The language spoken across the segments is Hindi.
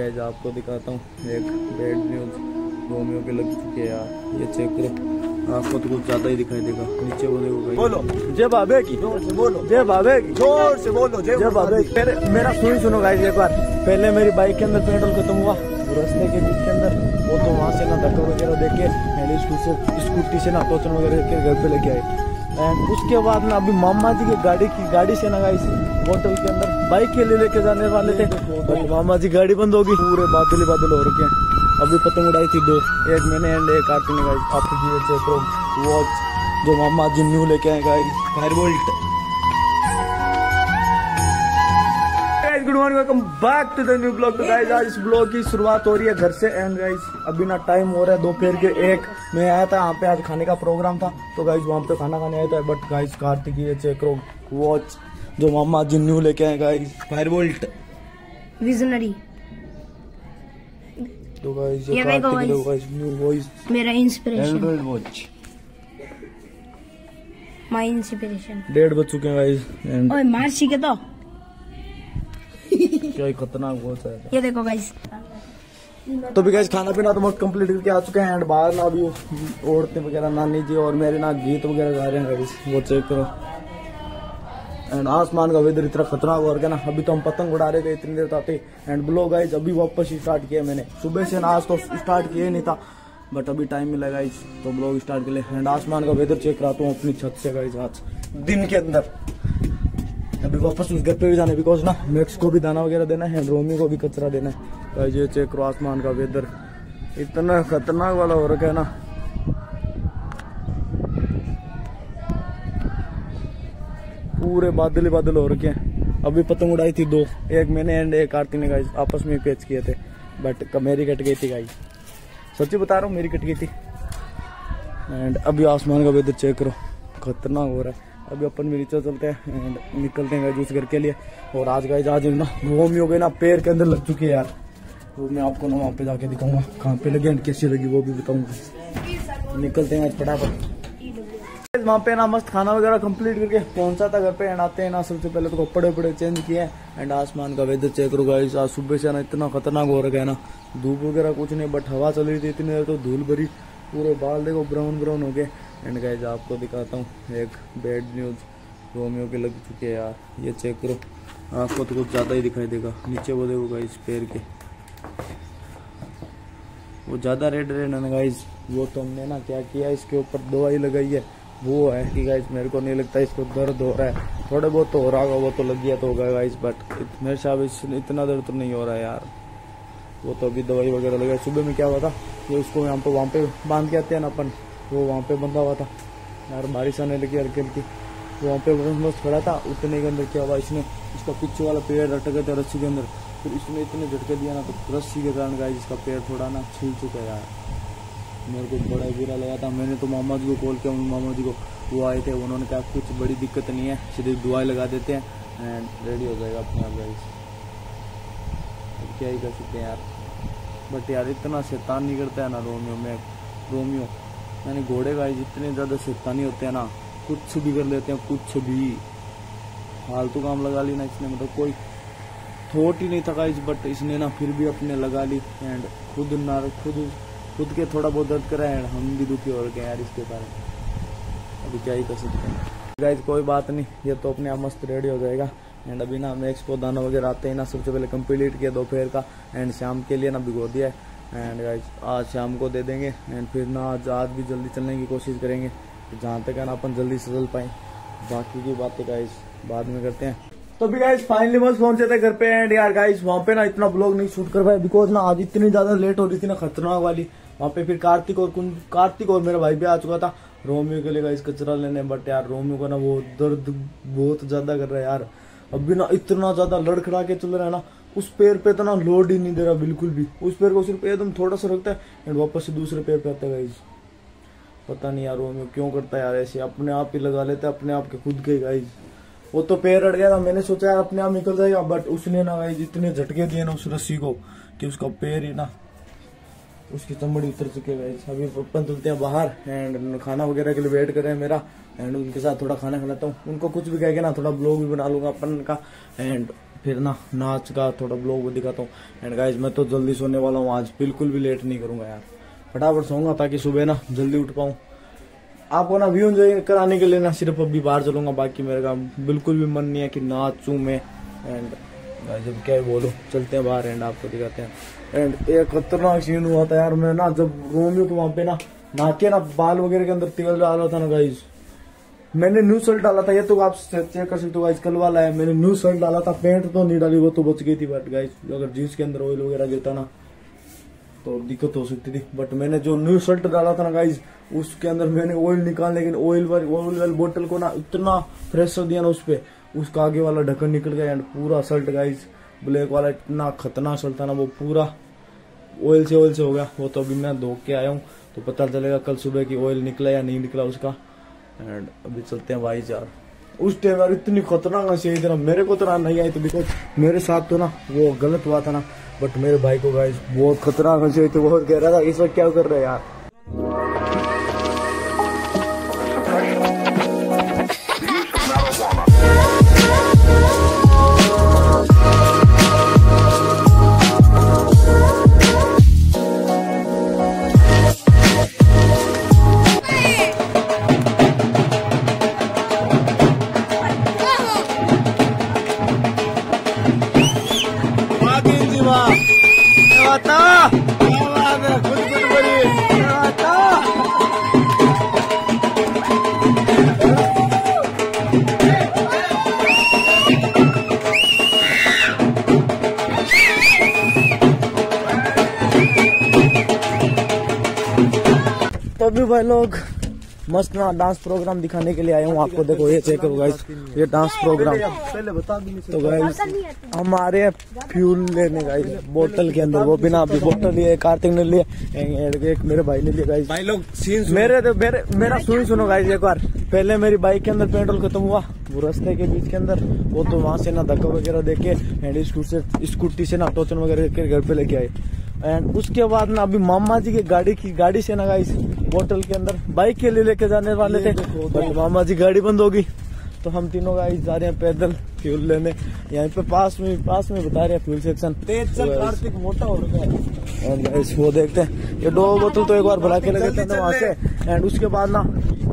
गाइज़ आपको दिखाता हूँ। एक बैड न्यूज़ रोमियो के लग चुके हैं यार। ये चेक करो। आपको तो कुछ ज़्यादा ही दिखाई देगा। नीचे वो देखो। बोलो। जय बाबे की। ज़ोर से बोलो। जय बाबे की। ज़ोर से बोलो जय बाबे की। मेरा सुन सुनो गाइज़ एक बार। पहले मेरी बाइक के अंदर पेट्रोल खत्म हुआ। रस्ते के बीच के अंदर वो तो वहाँ से ना धक्का वगैरह देके मैंने स्कूटी से स्कूटी से ना टोचन वगैरह देख के घर पे लेके आए। एंड उसके बाद ना अभी मामा जी की गाड़ी की गाड़ी से ना गाइस होटल के अंदर बाइक के लिए लेके जाने वाले थे। बट मामा जी गाड़ी बंद होगी। पूरे बादल ही बादल हो रखे हैं। अभी पतंग उड़ाई थी दो। एक मैंने एंड एक आरती ने गाइस आपको दिए थे प्रो वॉच जो मामा जी न्यू लेके आए guys Fire Boltt good morning welcome back to the new blog तो गाइस आज इस ब्लॉग की शुरुआत हो रही है घर से एंड गाइस अभी ना टाइम हो रहा है दोपहर के एक। मैं आया था यहाँ पे आज खाने का प्रोग्राम था। तो गाइस वहाँ पे खाना खाने आया था। बट गाइस कार्तिक ये चेक करो। वॉच जो मामा जी न्यू लेके आए गाइस फायर बोल्ट विजनरी तो गाइस ये Kartik guys। Guys new voice मेरा inspiration Android watch my inspiration डेढ़ बज चुके हैं गाइस एंड ओए मार सीखे तो. क्या ही खतरनाक वॉच है ये देखो गाइस तो भी गाइस खाना पीना तो मस्त कंप्लीट करके आ चुके हैं एंड बाहर ना अभी औरतें वगैरह नानी जी और मेरे ना गीत वगैरह गा रहे हैं गाइस वो चेक करो. एंड आसमान का वेदर इतना खतरनाक हो रहा है ना, अभी तो हम पतंग उड़ा रहे थे इतनी देर तक एंड ब्लो गाइस अभी वापस स्टार्ट किया मैंने। सुबह से ना, आज तो स्टार्ट किया ही नहीं था। बट अभी टाइम मिला गाइस तो ब्लॉग स्टार्ट के लिए। एंड आसमान का वेदर चेक कराता हूँ अपनी छत से गाइस आज, दिन के अंदर। अभी वापस उस घर पे भी जाना है बिकॉज़ ना मैक्स को भी दाना वगैरह देना है रोमी को भी कचरा देना है। ये चेक करो आसमान का वेदर इतना खतरनाक वाला हो रखा है ना। पूरे बादल ही बादल हो रखे हैं। अभी पतंग उड़ाई थी दो। एक मैंने एंड एक आरती ने गाइस आपस में पेच किए थे। बट मेरी कट गई थी गाइस सच्ची बता रहा हूँ, मेरी कट गई थी। एंड अभी आसमान का वेदर चेक करो। खतरनाक हो रहा है। अभी अपन भी नीचे चलते हैं एंड निकलते हैं उस घर के लिए। और आज गाइस आज ना घूम हो गए ना, पैर के अंदर लग चुके हैं यार। वो मैं आपको ना वहाँ पे जाके दिखाऊँगा। कहाँ पे लगे एंड कैसी लगी वो भी बताऊँगा। निकलते हैं आज फटाफट। वहाँ पे ना मस्त खाना वगैरह कंप्लीट करके पहुँचा था घर पे एंड आते हैं ना, सबसे पहले तो कपड़े वपड़े चेंज किए एंड आसमान का वेदर चेक करो गाइस आज सुबह से ना इतना खतरनाक हो रखा है ना। धूप वगैरह कुछ नहीं, बट हवा चल रही थी इतनी देर तो धूल भरी, पूरे बाल देखो ब्राउन ब्राउन हो गए। एंड गाइस आपको दिखाता हूँ एक बैड न्यूज़ रोमियो के लग चुके हैं यार, ये चेक करो। आपको तो कुछ ज़्यादा ही दिखाई देगा, नीचे वो देखो गाइस पैर के। वो ज़्यादा रेड रेड है ना गाइस वो तो हमने ना क्या किया, इसके ऊपर दवाई लगाई है। वो है कि गाइस मेरे को नहीं लगता इसको दर्द हो रहा है। थोड़े बहुत तो हो रहा होगा, वो तो लग गया तो होगा गाइस बट मेरे साहब इस इतना दर्द तो नहीं हो रहा है यार। वो तो अभी दवाई वगैरह लगाई सुबह में क्या हुआ था? ये उसको यहाँ पे वहाँ पे बाँध के आते हैं ना अपन। वो वहाँ पे बंधा हुआ था। यार, बारिश आने लगी हल्की हल्की। वहाँ पे मस्त खड़ा था उतने के अंदर क्या हुआ? इसने इसका पीछे वाला पेड़ अटक गया था रस्सी के अंदर। फिर इसने इतने झटके दिया ना तो रस्सी के कारण गाइस इसका पेड़ थोड़ा ना छिल चुका यार। मेरे को बड़ा बुरा लगा था। मैंने तो मामा जी को कॉल किया मामा जी को। वो आए थे, उन्होंने कहा, कुछ बड़ी दिक्कत नहीं है, सीधे दवाई लगा देते हैं एंड रेडी हो जाएगा अपने आप गाइस अब क्या ही कर सकते हैं यार। बट यार, इतना शैतान नहीं करता है ना रोमियो, में रोमियो, यानी घोड़े गाइस इतने ज़्यादा शैतानी होते हैं ना, कुछ भी कर लेते हैं, कुछ भी। फालतू काम लगा ली ना इसने मतलब कोई थोट ही नहीं था गाइस बट इसने ना फिर भी अपने लगा ली एंड खुद ना खुद खुद के थोड़ा बहुत दर्द करा है हम भी दुखी हो गए यार इसके कारण। अभी क्या ही कर सकते हैं। गाइस कोई बात नहीं, ये तो अपने आप मस्त रेडी हो जाएगा। एंड अभी ना मैक्स को दाना वगैरह आते हैं ना, सबसे पहले कंप्लीट किया दोपहर का एंड शाम के लिए ना भिगो दिया है। एंड गाइज़ आज शाम को दे देंगे एंड फिर ना आज आज भी जल्दी चलने की कोशिश करेंगे। जहाँ तक है ना, अपन जल्दी से चल पाए। बाकी की बातें गाइज़ बाद में करते हैं। तो भी गाइस फाइनली बस पहुँचे थे घर पे एंड यार गाइस वहाँ पे ना इतना ब्लॉग नहीं शूट कर पाए बिकॉज़ ना आज इतनी ज़्यादा लेट हो रही थी ना खतरनाक वाली। वहाँ पे फिर कार्तिक और कुंज, कार्तिक और मेरा भाई भी आ चुका था रोमियो के लिए गाइस कचरा लेने बट यार रोमियो का ना वो दर्द बहुत ज़्यादा कर रहा है यार। अभी ना इतना ज़्यादा लड़खड़ा के चल रहा है ना, उस पैर पे तो ना लोड ही नहीं दे रहा बिल्कुल भी। उस पैर को सिर्फ़ एकदम थोड़ा सा रखता है एंड वापस से दूसरे पैर पे आता है गाइस पता नहीं यार रोमियो क्यों करता है यार ऐसे, अपने आप ही लगा लेता है, अपने आप के खुद के गाइस वो तो पैर अड़ गया था। मैंने सोचा अपने आप निकल जाएगा बट उसने ना गाइस इतने झटके दिए ना उस रस्सी को कि उसका पैर ही ना, उसकी चमड़ी उतर चुकी गाइस अभी अपन चलते हैं बाहर एंड खाना वगैरह के लिए वेट कर रहे हैं मेरा एंड उनके साथ थोड़ा खाना खिलाता हूँ। उनको कुछ भी कह के ना, थोड़ा ब्लॉग भी बना लूँगा अपन का एंड फिर ना नाच का थोड़ा ब्लॉग भी दिखाता हूँ। एंड गाइज़ मैं तो जल्दी सोने वाला हूँ। आज बिल्कुल भी लेट नहीं करूँगा यार। फटाफट सोऊँगा ताकि सुबह ना जल्दी उठ पाऊँ। आपको ना व्यू एंजॉय कराने के लिए ना सिर्फ़ अभी बाहर चलूँगा, बाकी मेरे का बिल्कुल भी मन नहीं है कि नाचूं मैं। एंड जब क्या बोलूँ, चलते हैं बाहर एंड आपको दिखाते हैं। एंड एक खतरनाक सीन हुआ था यार, मैं ना जब रोमियो तो वहाँ पे ना नाके ना बाल वगैरह के अंदर तेल डाला था ना गाइज़ मैंने न्यू शर्ट डाला था, ये तो आप चेक कर सकते हो गाइज़ कल वाला है, मैंने न्यू शर्ट डाला था पेंट तो नहीं डाली, वो तो बच गई थी बट गाइज़ अगर जीन्स के अंदर ऑयल वगैरह गिरता ना तो दिक्कत हो सकती थी। बट मैंने जो न्यू शर्ट डाला था ना गाइज़ उसके अंदर मैंने ऑयल निकाल, लेकिन ऑयल ऑयल वाली बोतल को ना इतना प्रेशर दिया ना उस पे, उसका आगे वाला ढक्कन निकल गया एंड पूरा शर्ट गाइज़ ब्लैक वाला इतना खतरनाक शर्ट था ना, वो पूरा ऑयल से ऑयल से हो गया। वो तो अभी मैं धो के आया हूँ तो पता चलेगा कल सुबह की ऑयल निकला या नहीं निकला उसका। एंड अभी चलते हैं भाई चार उस टाइम यार इतनी खतरनाक हँसी आई थी ना, मेरे को तो ना नहीं आई थी बिकॉज़ मेरे साथ तो ना वो गलत हुआ था ना बट मेरे भाई को गाइस बहुत खतरनाक हँसी आई थी, बहुत गहरा था, इस वक्त क्या कर रहे हैं यार? तो अभी भाई लोग मस्त ना डांस प्रोग्राम दिखाने के लिए आया हूँ। आपको देखो ये चेक करो गाइस ये डांस प्रोग्राम पहले बता तो गाइस हमारे फ्यूल लेने गाइस बोतल के अंदर वो बिना अभी बोतल लिए कार्तिक ने लिए एक मेरे भाई ने लिए गाइस भाई लोग सीन। मेरे तो मेरे मेरा सुन सुनो गाइस एक बार। पहले मेरी बाइक के अंदर पेट्रोल खत्म हुआ वो रास्ते के बीच के अंदर वो तो वहाँ से ना धक्का वगैरह देके एंड स्कूटी से स्कूटी से ना टोचन वगैरह घर पे लेके आए। एंड उसके बाद ना अभी मामा जी की गाड़ी की गाड़ी से ना गाइस बोतल के अंदर बाइक के लिए लेके जाने वाले थे। बट मामा जी गाड़ी बंद होगी। तो हम तीनों गाइस जा रहे हैं पैदल फ्यूल लेने। यहाँ पे पास में पास में बता रहे हैं फ्यूल सेक्शन तेज चल कार्तिक मोटा हो रहा है गाइस वो देखते हैं। ये दो बोतल तो एक बार भरा के लगे थे वहाँ से एंड उसके बाद ना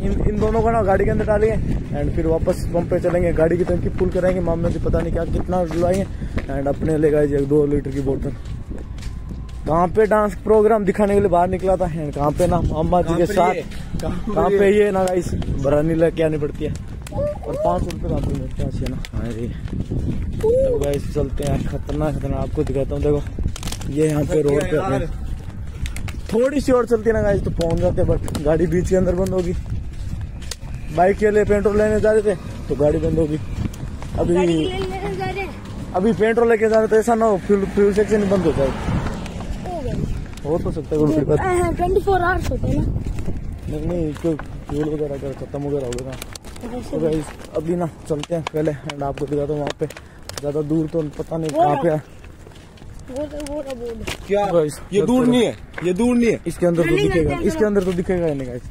इन इन दोनों को ना गाड़ी के अंदर डालेंगे एंड फिर वापस पंप पे चलेंगे। गाड़ी की टंकी फुल कराएँगे। मामले जी पता नहीं क्या कितना डुलाएँगे एंड अपने ले गए एक दो लीटर की बोतल कहाँ पे डांस प्रोग्राम दिखाने के लिए बाहर निकला था? एंड कहाँ पे ना अम्मा जी के साथ? कहाँ पे ये? ना गाइस बरानी लेके आनी पड़ती है। और पाँच सौ रुपये काफ़ी मिलते हैं अच्छे ना? हाँ जी। तो गाइस चलते हैं। खतरनाक खतरनाक। आपको दिखाता हूँ देखो। ये यहाँ पे रोड पे अपने थोड़ी सी और चलती है ना गाइस तो पहुँच जाते बट गाड़ी बीच के अंदर बंद होगी। बाइक के लिए पेट्रोल लेने जा रहे थे तो गाड़ी बंद होगी। अभी अभी पेट्रोल लेके जा रहे थे ऐसा ना हो फ्यूल फ्यूल सेक्शन बंद हो जाए। हो तो सकता है ट्वेंटी फोर आवर्स होते हैं नहीं नहीं फ्यूल वगैरह अगर खत्म वगैरह हो गया ना। ना तो गाइस अभी ना चलते हैं पहले एंड आपको दिखाता हूँ वहाँ पे। ज़्यादा दूर तो पता नहीं कहाँ पे है। वो तो तो क्या? Guys, ये दूर नहीं है? ये दूर नहीं है? इसके अंदर तो दिखेगा इसके अंदर तो दिखेगा ही नहीं गाइस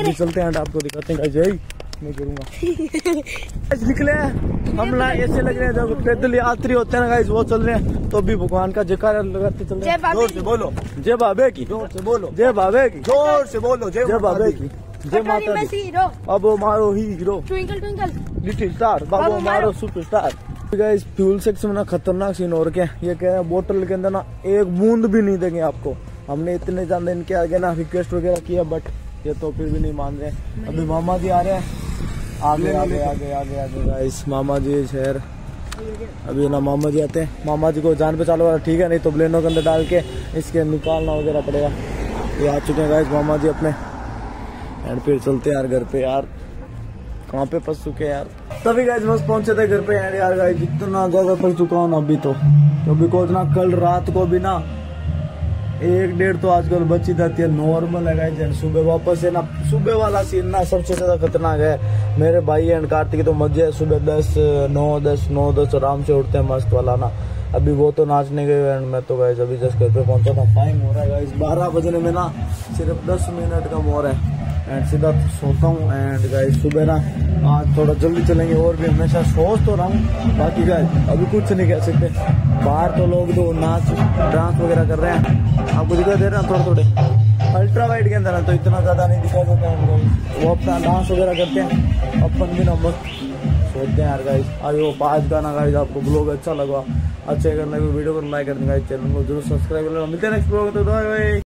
अभी चलते हैं आपको दिखाते हैं गाइस मैं करूँगा आज निकले हैं। हम ना ऐसे लग रहे हैं जब पैदल यात्री होते हैं ना गाइस वो चल रहे हैं तो भी भगवान का जयकार लगाते चल रहे जय हैं ज़ोर से बोलो। जय बाबे की। ज़ोर से बोलो। जय बाबे की। ज़ोर से बोलो जय बाबे की। जय माता दी। अब वो मारो hero twinkle twinkle little star बाबू मारो। Super star guys fuel section में ना खतरनाक सीन और क्या ये कह रहे हैं बोतल के अंदर ना एक बूंद भी नहीं देंगे आपको। हमने इतने ज़्यादा इनके आगे ना रिक्वेस्ट वगैरह किया बट ये तो फिर भी नहीं मान रहे अभी मामा जी आ रहे हैं। आगे आगे आगे आगे आगे मामा जी शहर। अभी ना मामा जी आते हैं। मामा जी को जान पे चालू वाला ठीक है, नहीं तो ब्लेनों के अंदर डाल के इसके निकालना वगैरह पड़ेगा। ये आ चुके हैं गाइस मामा जी अपने। एंड फिर चलते हैं यार घर पे, यार। कहाँ पे फंस चुके हैं यार? तभी गाइस बस पहुँचे थे घर पे। एंड यार गाइस इतना ज़्यादा थक चुका हूँ ना अभी तो। क्योंकि तो को ना, कल रात को भी ना एक डेढ़ तो आजकल बची जाती है नॉर्मल है सुबह वापस है ना, सुबह वाला सीन ना सबसे ज़्यादा खतरनाक है। मेरे भाई एंड कार्तिक तो मज़े है, सुबह दस, नौ दस नौ, दस, आराम से उठते हैं मस्त वाला ना। अभी वो तो नाचने गए एंड मैं तो गाइज़ अभी जस्ट घर पे पहुँचा था। टाइम हो रहा है गाइज़ बारह बजने में ना सिर्फ़ दस मिनट का मोर है। एंड सीधा सोता हूँ। एंड गाइस सुबह ना, आज थोड़ा जल्दी चलेंगे और भी हमेशा सोच तो रहा हूँ। बाकी गाइस अभी कुछ नहीं कह सकते। बाहर तो लोग तो नाच डांस वगैरह कर रहे हैं। आपको दिखा दे रहे हैं थोड़े थोड़े? अल्ट्रा वाइड के अंदर है तो इतना ज़्यादा नहीं दिखा देता हमको। वो अपना डांस वगैरह करते हैं। अपन भी ना मस्त सोचते हैं यार गाइस आज वो आज का ना गाइस आपको ब्लॉग अच्छा लगा। अच्छे करने को वीडियो को लाइक करने गाइस चैनल को ज़रूर सब्सक्राइब करना मिलते हैं नेक्स्ट ब्लॉग तो बाय